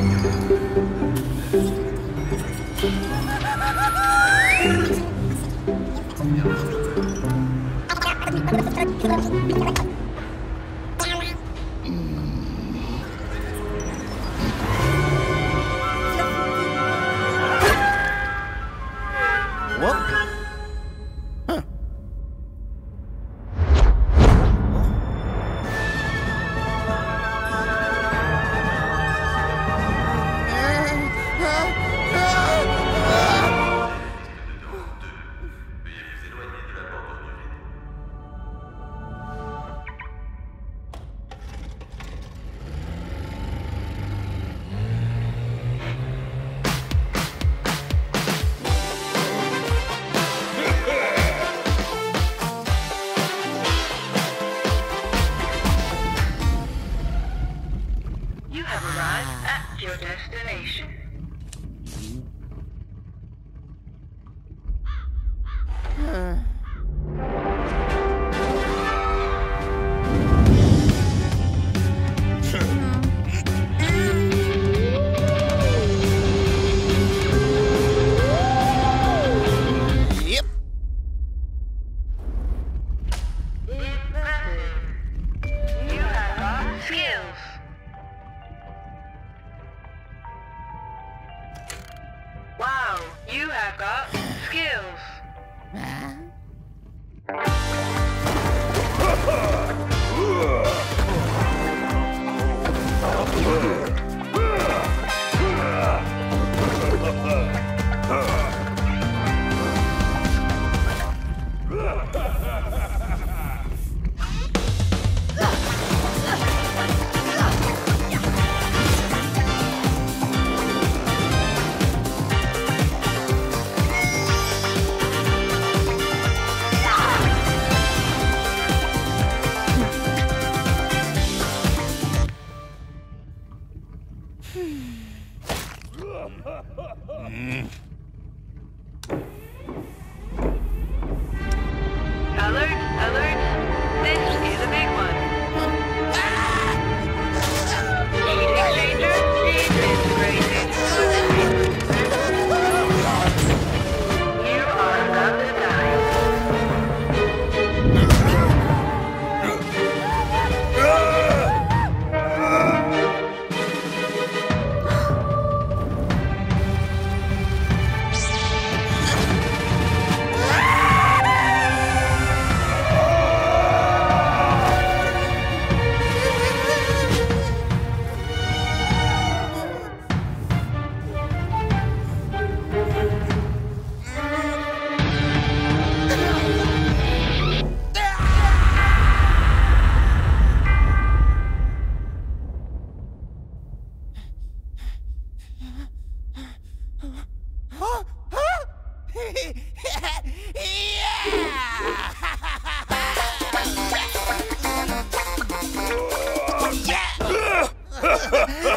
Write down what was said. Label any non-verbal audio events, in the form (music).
You at your destination. Hmm. (laughs) yeah! yeah! (laughs)